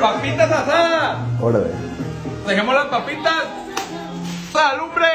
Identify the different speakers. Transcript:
Speaker 1: Papitas asadas.
Speaker 2: Órale.
Speaker 1: Dejemos las papitas. ¡Salumbre!